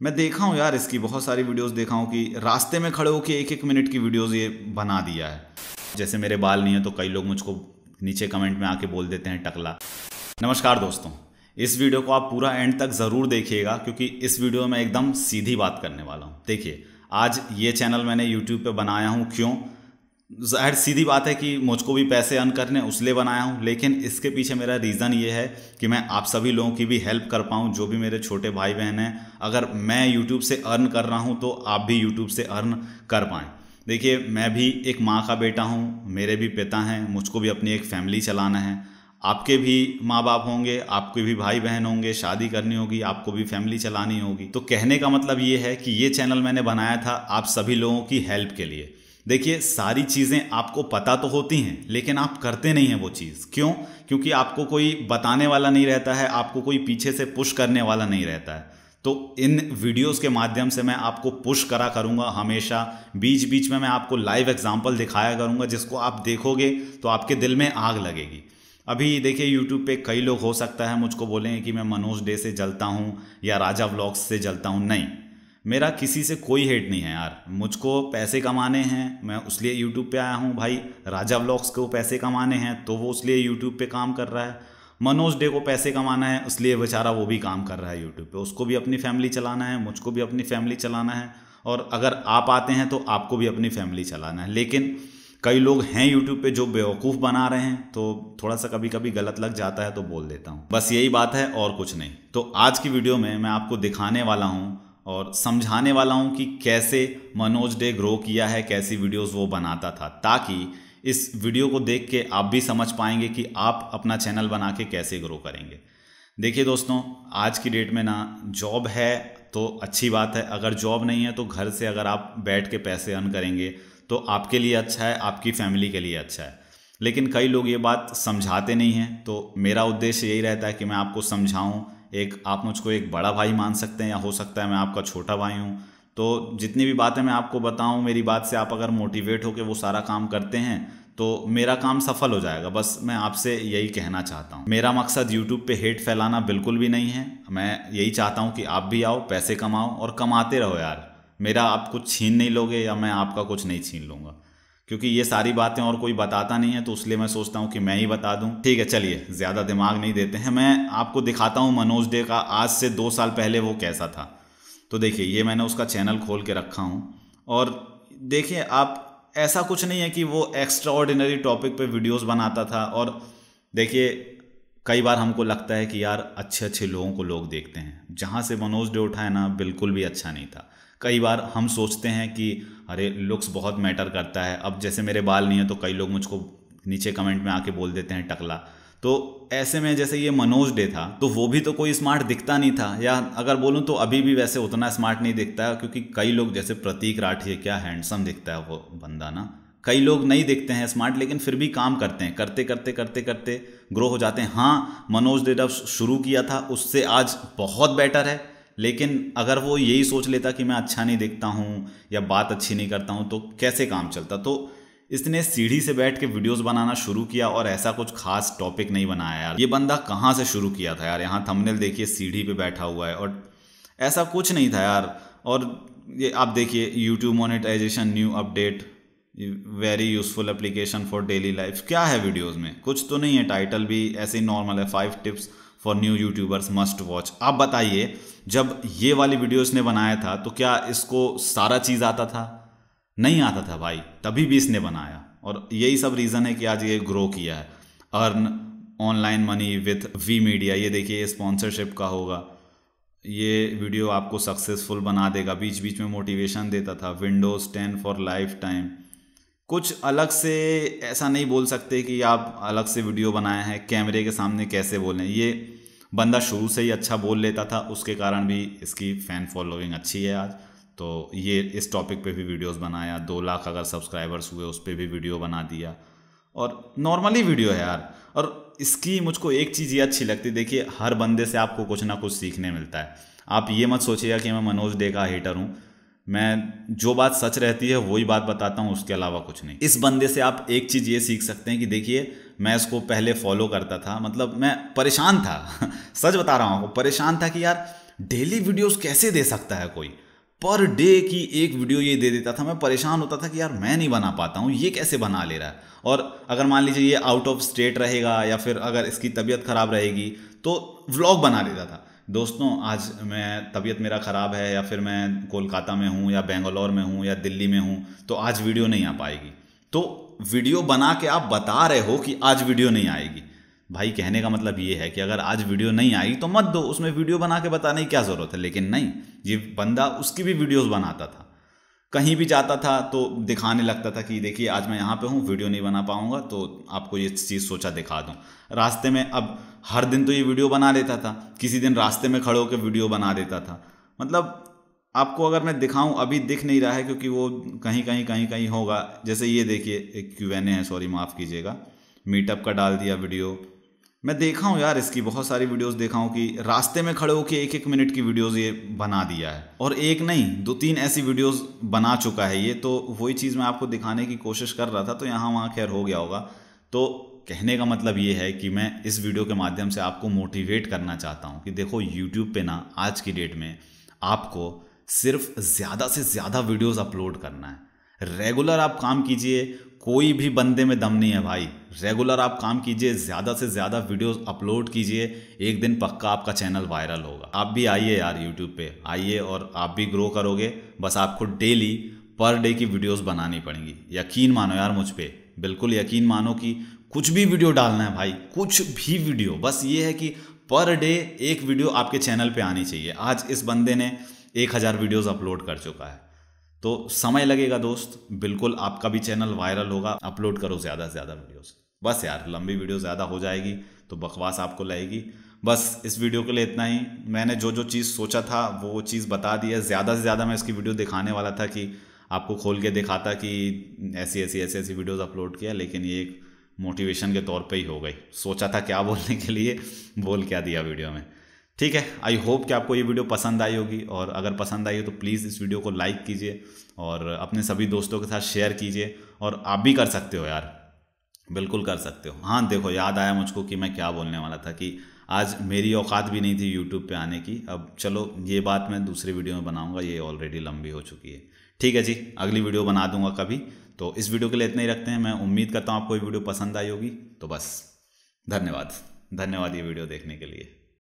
मैं देखा हूँ यार इसकी, बहुत सारी वीडियोस देखा हूँ कि रास्ते में खड़े होकर एक एक मिनट की वीडियोस ये बना दिया है। जैसे मेरे बाल नहीं है तो कई लोग मुझको नीचे कमेंट में आके बोल देते हैं, टकला। नमस्कार दोस्तों, इस वीडियो को आप पूरा एंड तक ज़रूर देखिएगा, क्योंकि इस वीडियो में एकदम सीधी बात करने वाला हूँ। देखिए, आज ये चैनल मैंने यूट्यूब पर बनाया हूँ, क्यों? ज़ाहिर सीधी बात है कि मुझको भी पैसे अर्न करने उसलिए बनाया हूँ, लेकिन इसके पीछे मेरा रीज़न ये है कि मैं आप सभी लोगों की भी हेल्प कर पाऊँ, जो भी मेरे छोटे भाई बहन हैं। अगर मैं यूट्यूब से अर्न कर रहा हूँ तो आप भी यूट्यूब से अर्न कर पाएँ। देखिए, मैं भी एक माँ का बेटा हूँ, मेरे भी पिता हैं, मुझको भी अपनी एक फैमिली चलाना है। आपके भी माँ बाप होंगे, आपके भी भाई बहन होंगे, शादी करनी होगी, आपको भी फैमिली चलानी होगी। तो कहने का मतलब ये है कि ये चैनल मैंने बनाया था आप सभी लोगों की हेल्प के लिए। देखिए, सारी चीज़ें आपको पता तो होती हैं, लेकिन आप करते नहीं हैं वो चीज़। क्यों? क्योंकि आपको कोई बताने वाला नहीं रहता है, आपको कोई पीछे से पुश करने वाला नहीं रहता है। तो इन वीडियोस के माध्यम से मैं आपको पुश करा करूँगा हमेशा। बीच बीच में मैं आपको लाइव एग्जांपल दिखाया करूँगा, जिसको आप देखोगे तो आपके दिल में आग लगेगी। अभी देखिए यूट्यूब पे कई लोग हो सकता है मुझको बोलेंगे कि मैं मनोज डे से जलता हूँ या राजा व्लॉग्स से जलता हूँ। नहीं। मेरा किसी से कोई हेट नहीं है यार। मुझको पैसे कमाने हैं, मैं उसलिए यूट्यूब पे आया हूँ भाई। राजा व्लॉग्स को पैसे कमाने हैं तो वो उसलिए यूट्यूब पे काम कर रहा है। मनोज डे को पैसे कमाना है इसलिए बेचारा वो भी काम कर रहा है यूट्यूब पे। उसको भी अपनी फैमिली चलाना है, मुझको भी अपनी फैमिली चलाना है। और अगर आप आते हैं तो आपको भी अपनी फैमिली चलाना है। लेकिन कई लोग हैं यूट्यूब पे जो बेवकूफ़ बना रहे हैं तो थोड़ा सा कभी कभी गलत लग जाता है तो बोल देता हूँ। बस यही बात है, और कुछ नहीं। तो आज की वीडियो में मैं आपको दिखाने वाला हूँ और समझाने वाला हूँ कि कैसे मनोज डे ग्रो किया है, कैसी वीडियोस वो बनाता था, ताकि इस वीडियो को देख के आप भी समझ पाएँगे कि आप अपना चैनल बना के कैसे ग्रो करेंगे। देखिए दोस्तों, आज की डेट में ना जॉब है तो अच्छी बात है, अगर जॉब नहीं है तो घर से अगर आप बैठ के पैसे अर्न करेंगे तो आपके लिए अच्छा है, आपकी फैमिली के लिए अच्छा है। लेकिन कई लोग ये बात समझाते नहीं हैं तो मेरा उद्देश्य यही रहता है कि मैं आपको समझाऊं एक आप मुझको एक बड़ा भाई मान सकते हैं या हो सकता है मैं आपका छोटा भाई हूँ। तो जितनी भी बातें मैं आपको बताऊँ, मेरी बात से आप अगर मोटिवेट होकर वो सारा काम करते हैं तो मेरा काम सफल हो जाएगा। बस मैं आपसे यही कहना चाहता हूँ। मेरा मकसद यूट्यूब पे हेट फैलाना बिल्कुल भी नहीं है। मैं यही चाहता हूँ कि आप भी आओ, पैसे कमाओ और कमाते रहो यार। मेरा आप कुछ छीन नहीं लोगे या मैं आपका कुछ नहीं छीन लूँगा। क्योंकि ये सारी बातें और कोई बताता नहीं है तो इसलिए मैं सोचता हूँ कि मैं ही बता दूँ। ठीक है, चलिए, ज़्यादा दिमाग नहीं देते हैं। मैं आपको दिखाता हूँ मनोज डे का आज से दो साल पहले वो कैसा था। तो देखिए, ये मैंने उसका चैनल खोल के रखा हूँ। और देखिए, आप, ऐसा कुछ नहीं है कि वो एक्स्ट्रा ऑर्डिनरी टॉपिक पे वीडियोस बनाता था। और देखिए, कई बार हमको लगता है कि यार अच्छे अच्छे लोगों को लोग देखते हैं। जहाँ से मनोज डे उठाए ना, बिल्कुल भी अच्छा नहीं था। कई बार हम सोचते हैं कि, अरे लुक्स बहुत मैटर करता है। अब जैसे मेरे बाल नहीं है तो कई लोग मुझको नीचे कमेंट में आके बोल देते हैं, टकला। तो ऐसे में जैसे ये मनोज डे था तो वो भी तो कोई स्मार्ट दिखता नहीं था। या अगर बोलूँ तो अभी भी वैसे उतना स्मार्ट नहीं दिखता, क्योंकि कई लोग, जैसे प्रतीक राठी क्या हैंडसम दिखता है वो बंदा ना? कई लोग नहीं दिखते हैं स्मार्ट लेकिन फिर भी काम करते हैं। करते करते करते करते ग्रो हो जाते हैं। हाँ मनोज डे जब शुरू किया था, उससे आज बहुत बेटर है। लेकिन अगर वो यही सोच लेता कि मैं अच्छा नहीं दिखता हूँ या बात अच्छी नहीं करता हूँ तो कैसे काम चलता? तो इसने सीढ़ी से बैठ के वीडियोस बनाना शुरू किया और ऐसा कुछ खास टॉपिक नहीं बनाया यार। ये बंदा कहाँ से शुरू किया था यार? यहाँ थंबनेल देखिए, सीढ़ी पे बैठा हुआ है और ऐसा कुछ नहीं था यार। और ये आप देखिए YouTube monetization new update very useful application for daily life क्या है वीडियोस में? कुछ तो नहीं है टाइटल भी ऐसे ही नॉर्मल है five tips for new YouTubers must watch आप बताइए, जब ये वाली वीडियो इसने बनाया था तो क्या इसको सारा चीज़ आता था? नहीं आता था भाई, तभी भी इसने बनाया। और यही सब रीज़न है कि आज ये ग्रो किया है। Earn online money with we media ये देखिए स्पॉन्सरशिप का होगा। ये वीडियो आपको सक्सेसफुल बना देगा। बीच बीच में मोटिवेशन देता था। Windows ten for life time कुछ अलग से ऐसा नहीं बोल सकते कि आप अलग से वीडियो बनाए हैं। कैमरे के सामने कैसे बोलें? ये बंदा शुरू से ही अच्छा बोल लेता था, उसके कारण भी इसकी फ़ैन फॉलोइंग अच्छी है आज। तो ये इस टॉपिक पे भी वीडियोस बनाया, दो लाख अगर सब्सक्राइबर्स हुए, उस पर भी वीडियो बना दिया। और नॉर्मली वीडियो है यार। और इसकी मुझको एक चीज़ ये अच्छी लगती, देखिए, हर बंदे से आपको कुछ ना कुछ सीखने मिलता है। आप ये मत सोचिएगा कि मैं मनोज डे का हेटर हूँ। मैं जो बात सच रहती है, वही बात बताता हूँ, उसके अलावा कुछ नहीं। इस बंदे से आप एक चीज़ ये सीख सकते हैं कि देखिए, मैं इसको पहले फॉलो करता था मतलब मैं परेशान था। सच बता रहा हूँ परेशान था कि यार डेली वीडियोस कैसे दे सकता है कोई? पर डे की एक वीडियो ये दे देता था, मैं परेशान होता था कि यार, मैं नहीं बना पाता हूँ, ये कैसे बना ले रहा है? और अगर मान लीजिए ये आउट ऑफ़ स्टेट रहेगा, या फिर अगर इसकी तबीयत ख़राब रहेगी तो व्लॉग बना लेता था। दोस्तों, आज मैं, तबीयत मेरा ख़राब है या फिर मैं कोलकाता में हूँ या बेंगलोर में हूँ या दिल्ली में हूँ तो आज वीडियो नहीं आ पाएगी। तो वीडियो बना के आप बता रहे हो कि आज वीडियो नहीं आएगी। भाई, कहने का मतलब ये है कि अगर आज वीडियो नहीं आई तो मत दो, उसमें वीडियो बना के बताने की क्या ज़रूरत है? लेकिन नहीं, ये बंदा उसकी भी वीडियोज़ बनाता था। कहीं भी जाता था तो दिखाने लगता था कि देखिए, आज मैं यहाँ पे हूँ, वीडियो नहीं बना पाऊँगा तो आपको ये चीज़ सोचा दिखा दूँ। रास्ते में अब हर दिन तो ये वीडियो बना लेता था, किसी दिन रास्ते में खड़े होकर वीडियो बना देता था। मतलब आपको अगर मैं दिखाऊँ, अभी दिख नहीं रहा है क्योंकि वो कहीं कहीं कहीं कहीं होगा। जैसे ये देखिए, एक क्यू एन ए है सॉरी माफ़ कीजिएगा। मीटअप का डाल दिया वीडियो। मैं देखा हूँ यार इसकी, बहुत सारी वीडियोस देखा हूँ कि रास्ते में खड़े होकर एक एक मिनट की वीडियोस ये बना दिया है। और एक नहीं दो तीन ऐसी वीडियोस बना चुका है ये तो वही चीज़ मैं आपको दिखाने की कोशिश कर रहा था तो यहाँ वहाँ खैर हो गया होगा। तो कहने का मतलब ये है कि मैं इस वीडियो के माध्यम से आपको मोटिवेट करना चाहता हूँ कि देखो यूट्यूब पर ना आज की डेट में आपको सिर्फ़ ज़्यादा से ज़्यादा वीडियोज़ अपलोड करना है। रेगुलर आप काम कीजिए, कोई भी बंदे में दम नहीं है भाई। रेगुलर आप काम कीजिए, ज़्यादा से ज़्यादा वीडियोस अपलोड कीजिए, एक दिन पक्का आपका चैनल वायरल होगा। आप भी आइए यार यूट्यूब पे, आइए और आप भी ग्रो करोगे। बस आपको डेली पर डे की वीडियोस बनानी पड़ेंगी। यकीन मानो यार मुझ पर बिल्कुल यकीन मानो कि कुछ भी वीडियो डालना है भाई, कुछ भी वीडियो बस ये है कि पर डे एक वीडियो आपके चैनल पर आनी चाहिए। आज इस बंदे ने एक हज़ार वीडियोज़ अपलोड कर चुका है। तो समय लगेगा दोस्त। बिल्कुल आपका भी चैनल वायरल होगा। अपलोड करो ज़्यादा से ज़्यादा वीडियोस। बस यार, लंबी वीडियो ज़्यादा हो जाएगी तो बकवास आपको लगेगी। बस इस वीडियो के लिए इतना ही। मैंने जो जो चीज़ सोचा था, वो चीज़ बता दी है। ज़्यादा से ज़्यादा मैं इसकी वीडियो दिखाने वाला था कि आपको खोल के दिखाता कि ऐसी ऐसी ऐसी ऐसी वीडियोज़ अपलोड किया, लेकिन ये एक मोटिवेशन के तौर पे ही हो गई। सोचा था क्या बोलने के लिए? बोल क्या दिया वीडियो में? ठीक है? आई होप कि आपको ये वीडियो पसंद आई होगी और अगर पसंद आई हो तो प्लीज़ इस वीडियो को लाइक कीजिए और अपने सभी दोस्तों के साथ शेयर कीजिए और आप भी कर सकते हो यार। बिल्कुल कर सकते हो। हाँ देखो, याद आया मुझको कि मैं क्या बोलने वाला था कि आज मेरी औकात भी नहीं थी यूट्यूब पे आने की। अब चलो, ये बात मैं दूसरी वीडियो में बनाऊँगा, ये ऑलरेडी लंबी हो चुकी है। ठीक है जी, अगली वीडियो बना दूँगा कभी। तो इस वीडियो के लिए इतना ही रखते हैं। मैं उम्मीद करता हूँ आपको ये वीडियो पसंद आई होगी। तो बस, धन्यवाद। धन्यवाद ये वीडियो देखने के लिए।